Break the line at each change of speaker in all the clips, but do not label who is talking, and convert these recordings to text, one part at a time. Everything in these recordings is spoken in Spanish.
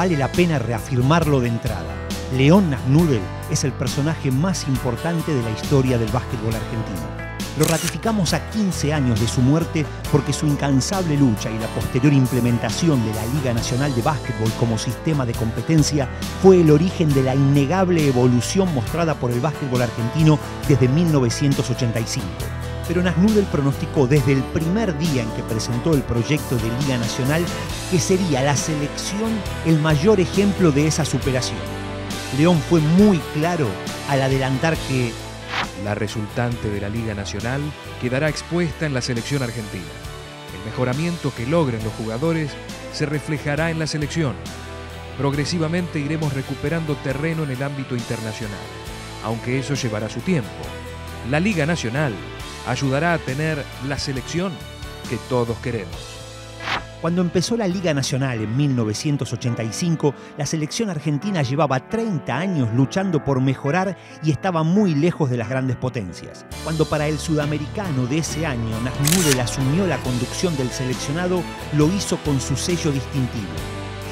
vale la pena reafirmarlo de entrada. León Nasnudel es el personaje más importante de la historia del básquetbol argentino. Lo ratificamos a 15 años de su muerte porque su incansable lucha y la posterior implementación de la Liga Nacional de Básquetbol como sistema de competencia fue el origen de la innegable evolución mostrada por el básquetbol argentino desde 1985 pero Nasnudel pronosticó desde el primer día en que presentó el proyecto de Liga Nacional que sería la selección el mayor ejemplo de esa superación. León fue muy claro al adelantar que
la resultante de la Liga Nacional quedará expuesta en la selección argentina. El mejoramiento que logren los jugadores se reflejará en la selección. Progresivamente iremos recuperando terreno en el ámbito internacional, aunque eso llevará su tiempo. La Liga Nacional ayudará a tener la selección que todos queremos.
Cuando empezó la Liga Nacional en 1985, la selección argentina llevaba 30 años luchando por mejorar y estaba muy lejos de las grandes potencias. Cuando para el sudamericano de ese año Nasmudel asumió la conducción del seleccionado, lo hizo con su sello distintivo,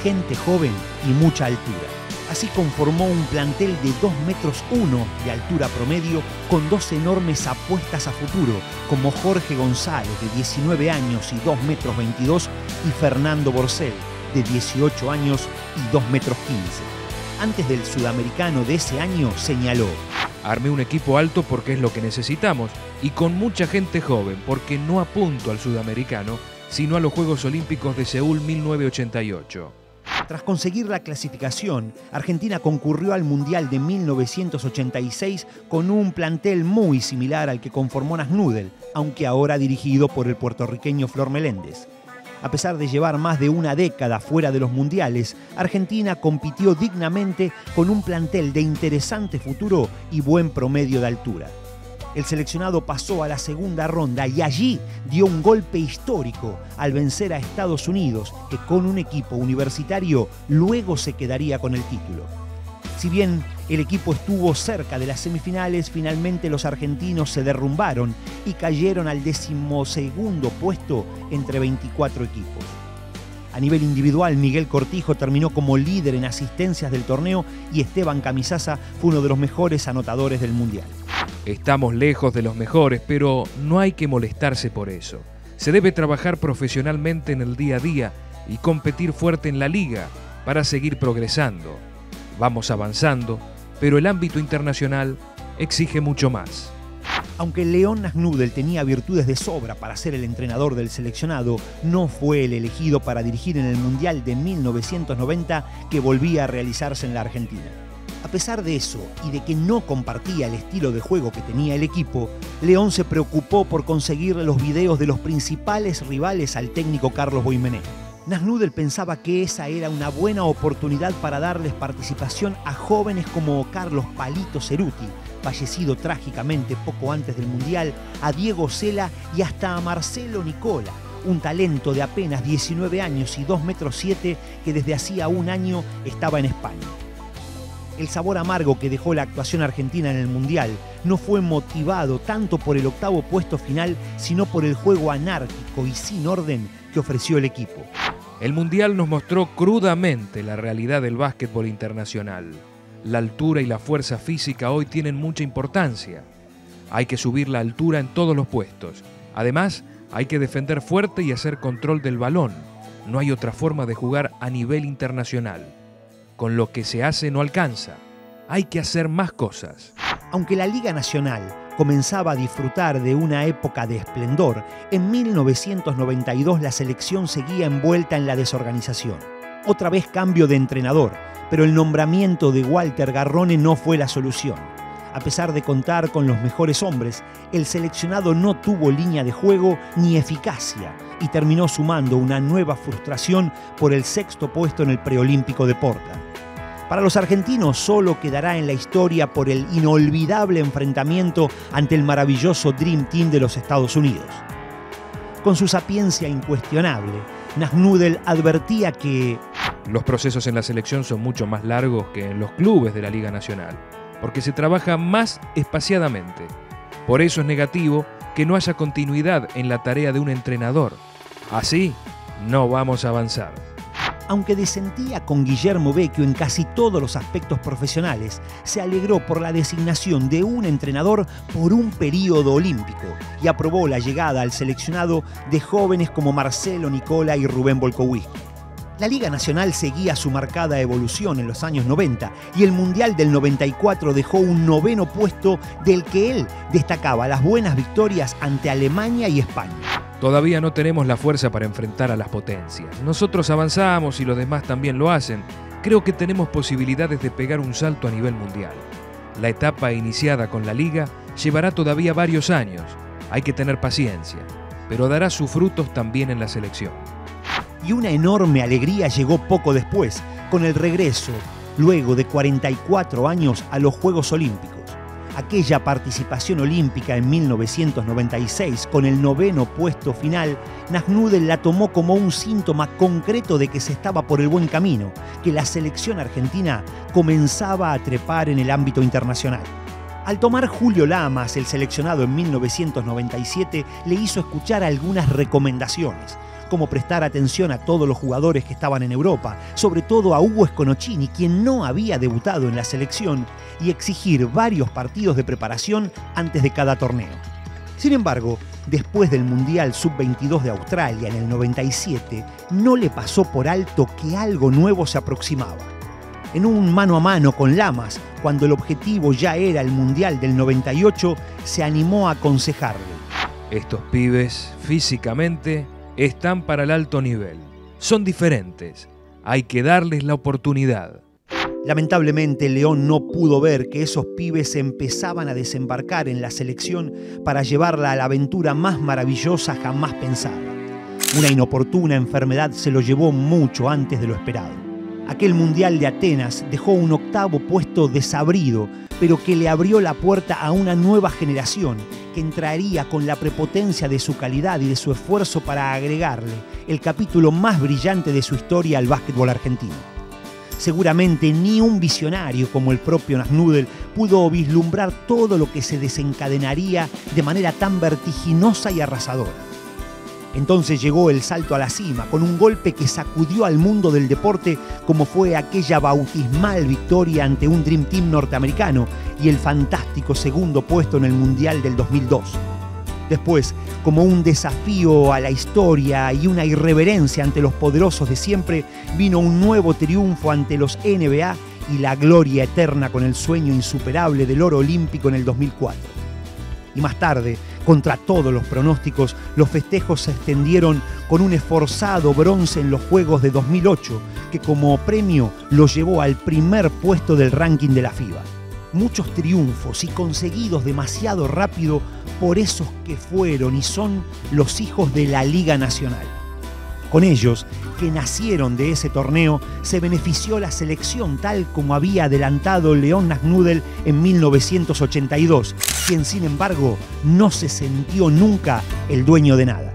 gente joven y mucha altura. Así conformó un plantel de 2 metros 1 de altura promedio con dos enormes apuestas a futuro, como Jorge González, de 19 años y 2 metros 22, y Fernando Borcel, de 18 años y 2 metros 15. Antes del sudamericano de ese año señaló,
Armé un equipo alto porque es lo que necesitamos y con mucha gente joven porque no apunto al sudamericano, sino a los Juegos Olímpicos de Seúl 1988.
Tras conseguir la clasificación, Argentina concurrió al Mundial de 1986 con un plantel muy similar al que conformó Nasnudel, aunque ahora dirigido por el puertorriqueño Flor Meléndez. A pesar de llevar más de una década fuera de los mundiales, Argentina compitió dignamente con un plantel de interesante futuro y buen promedio de altura el seleccionado pasó a la segunda ronda y allí dio un golpe histórico al vencer a Estados Unidos, que con un equipo universitario luego se quedaría con el título. Si bien el equipo estuvo cerca de las semifinales, finalmente los argentinos se derrumbaron y cayeron al decimosegundo puesto entre 24 equipos. A nivel individual, Miguel Cortijo terminó como líder en asistencias del torneo y Esteban Camisaza fue uno de los mejores anotadores del Mundial.
Estamos lejos de los mejores, pero no hay que molestarse por eso. Se debe trabajar profesionalmente en el día a día y competir fuerte en la liga para seguir progresando. Vamos avanzando, pero el ámbito internacional exige mucho más.
Aunque León Nasnudel tenía virtudes de sobra para ser el entrenador del seleccionado, no fue el elegido para dirigir en el Mundial de 1990 que volvía a realizarse en la Argentina. A pesar de eso y de que no compartía el estilo de juego que tenía el equipo, León se preocupó por conseguir los videos de los principales rivales al técnico Carlos Boimené. Nasnudel pensaba que esa era una buena oportunidad para darles participación a jóvenes como Carlos Palito Ceruti, fallecido trágicamente poco antes del Mundial, a Diego Cela y hasta a Marcelo Nicola, un talento de apenas 19 años y 2 metros 7 que desde hacía un año estaba en España. El sabor amargo que dejó la actuación argentina en el Mundial no fue motivado tanto por el octavo puesto final, sino por el juego anárquico y sin orden que ofreció el equipo.
El Mundial nos mostró crudamente la realidad del básquetbol internacional. La altura y la fuerza física hoy tienen mucha importancia. Hay que subir la altura en todos los puestos. Además, hay que defender fuerte y hacer control del balón. No hay otra forma de jugar a nivel internacional con lo que se hace no alcanza. Hay que hacer más cosas.
Aunque la Liga Nacional comenzaba a disfrutar de una época de esplendor, en 1992 la selección seguía envuelta en la desorganización. Otra vez cambio de entrenador, pero el nombramiento de Walter Garrone no fue la solución. A pesar de contar con los mejores hombres, el seleccionado no tuvo línea de juego ni eficacia y terminó sumando una nueva frustración por el sexto puesto en el preolímpico de Porta. Para los argentinos solo quedará en la historia por el inolvidable enfrentamiento ante el maravilloso Dream Team de los Estados Unidos. Con su sapiencia incuestionable, Nasnudel advertía que
los procesos en la selección son mucho más largos que en los clubes de la Liga Nacional, porque se trabaja más espaciadamente. Por eso es negativo que no haya continuidad en la tarea de un entrenador. Así, no vamos a avanzar.
Aunque desentía con Guillermo Vecchio en casi todos los aspectos profesionales, se alegró por la designación de un entrenador por un periodo olímpico y aprobó la llegada al seleccionado de jóvenes como Marcelo Nicola y Rubén Volkowicz. La Liga Nacional seguía su marcada evolución en los años 90 y el Mundial del 94 dejó un noveno puesto del que él destacaba las buenas victorias ante Alemania y España.
Todavía no tenemos la fuerza para enfrentar a las potencias. Nosotros avanzamos y los demás también lo hacen. Creo que tenemos posibilidades de pegar un salto a nivel mundial. La etapa iniciada con la liga llevará todavía varios años. Hay que tener paciencia, pero dará sus frutos también en la selección
y una enorme alegría llegó poco después, con el regreso, luego de 44 años, a los Juegos Olímpicos. Aquella participación olímpica en 1996 con el noveno puesto final, Nagnudel la tomó como un síntoma concreto de que se estaba por el buen camino, que la selección argentina comenzaba a trepar en el ámbito internacional. Al tomar Julio Lamas, el seleccionado en 1997, le hizo escuchar algunas recomendaciones como prestar atención a todos los jugadores que estaban en Europa, sobre todo a Hugo Sconocchini, quien no había debutado en la selección, y exigir varios partidos de preparación antes de cada torneo. Sin embargo, después del Mundial Sub-22 de Australia en el 97, no le pasó por alto que algo nuevo se aproximaba. En un mano a mano con Lamas, cuando el objetivo ya era el Mundial del 98, se animó a aconsejarle.
Estos pibes físicamente están para el alto nivel. Son diferentes. Hay que darles la oportunidad.
Lamentablemente, León no pudo ver que esos pibes empezaban a desembarcar en la selección para llevarla a la aventura más maravillosa jamás pensada. Una inoportuna enfermedad se lo llevó mucho antes de lo esperado. Aquel Mundial de Atenas dejó un octavo puesto desabrido, pero que le abrió la puerta a una nueva generación entraría con la prepotencia de su calidad y de su esfuerzo para agregarle el capítulo más brillante de su historia al básquetbol argentino. Seguramente ni un visionario como el propio Nasnudel pudo vislumbrar todo lo que se desencadenaría de manera tan vertiginosa y arrasadora. Entonces llegó el salto a la cima, con un golpe que sacudió al mundo del deporte como fue aquella bautismal victoria ante un Dream Team norteamericano y el fantástico segundo puesto en el Mundial del 2002. Después, como un desafío a la historia y una irreverencia ante los poderosos de siempre, vino un nuevo triunfo ante los NBA y la gloria eterna con el sueño insuperable del oro olímpico en el 2004. Y más tarde, contra todos los pronósticos, los festejos se extendieron con un esforzado bronce en los Juegos de 2008, que como premio lo llevó al primer puesto del ranking de la FIBA. Muchos triunfos y conseguidos demasiado rápido por esos que fueron y son los hijos de la Liga Nacional. Con ellos, que nacieron de ese torneo, se benefició la selección tal como había adelantado León Nagnudel en 1982, quien sin embargo no se sintió nunca el dueño de nada.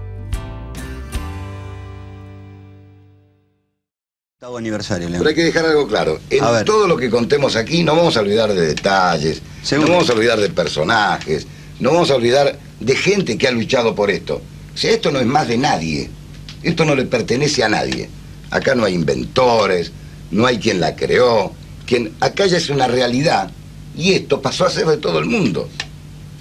aniversario,
Pero hay que dejar algo claro. En todo lo que contemos aquí no vamos a olvidar de detalles, no vamos a olvidar de personajes, no vamos a olvidar de gente que ha luchado por esto. O sea, esto no es más de nadie. Esto no le pertenece a nadie. Acá no hay inventores, no hay quien la creó. Quien, acá ya es una realidad y esto pasó a ser de todo el mundo.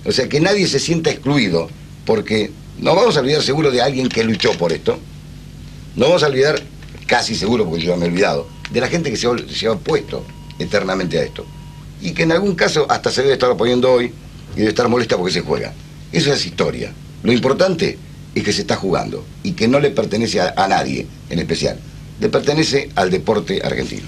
O sea, que nadie se sienta excluido porque no vamos a olvidar seguro de alguien que luchó por esto. No vamos a olvidar, casi seguro, porque yo me he olvidado, de la gente que se, ha opuesto eternamente a esto. Y que en algún caso hasta se debe estar oponiendo hoy y debe estar molesta porque se juega. Eso es historia. Lo importante y que se está jugando y que no le pertenece a, nadie en especial, le pertenece al deporte argentino.